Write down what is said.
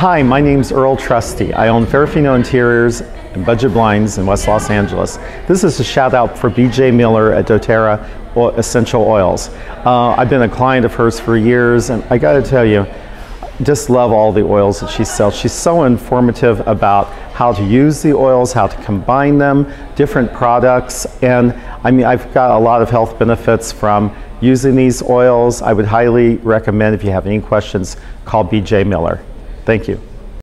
Hi, my name's Earl Trusty. I own Ferrofino Interiors and Budget Blinds in West Los Angeles. This is a shout out for BJ Miller at doTERRA Essential Oils. Uh, I've been a client of hers for years, and I got to tell you, just love all the oils that she sells. She's so informative about how to use the oils, how to combine them, different products, and I mean, I've got a lot of health benefits from using these oils. I would highly recommend if you have any questions, call BJ Miller. Thank you.